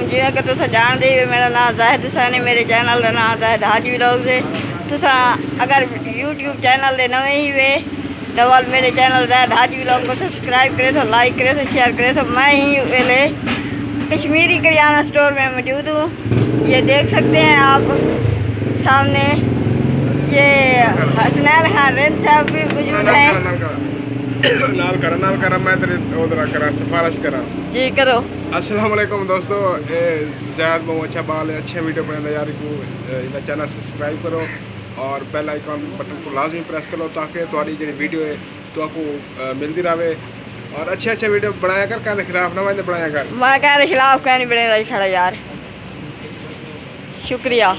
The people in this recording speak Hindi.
ਜਿਵੇਂ ਕਿ ਤੁਸੀਂ ਜਾਣਦੇ ਹੀ ਹੋ ਮੇਰਾ ਨਾਮ ਜ਼ਾਹਿਦ ਹੁਸੈਨ ਹੈ ਮੇਰੇ ਚੈਨਲ ਦਾ ਨਾਮ ਜ਼ਾਹਿਦ ਹਾਜੀ ਵਲੌਗਸ ਹੈ ਤੁਸੀਂ ਅਗਰ YouTube ਚੈਨਲ ਦੇ नवे ही वे डबल मेरे चैनल ज़ायद हाजी व्लॉग को सब्सक्राइब करे तो लाइक करे तो शेयर करे तो मैं ही वेले कश्मीरी करियाना स्टोर में मौजूद हूँ ये देख सकते हैं आप सामने ये हसनैन खान रेद साहब भी मौजूद हैं ਨਾਲ ਕਰਾਂ ਨਾਲ ਕਰਾਂ ਮੈਂ ਤੇਰੇ ਉਧਰ ਕਰਾਂ ਸਿਫਾਰਿਸ਼ ਕਰਾਂ जी करो अस्सलाम वालेकुम दोस्तों ये ज़ायद बहुत अच्छा बाल है अच्छे वीडियो बनाने यार को इनका चैनल सब्सक्राइब करो और बेल आइकॉन बटन को लाजमी प्रेस करो ताकि तुम्हारी जी वीडियो है तो आपको मिलती रहे और अच्छे अच्छे वीडियो बनाया कर कहने खिलाफ ना मैंने बनाया कर मैं कह रहे खिलाफ कह नहीं बने खड़ा यार शुक्रिया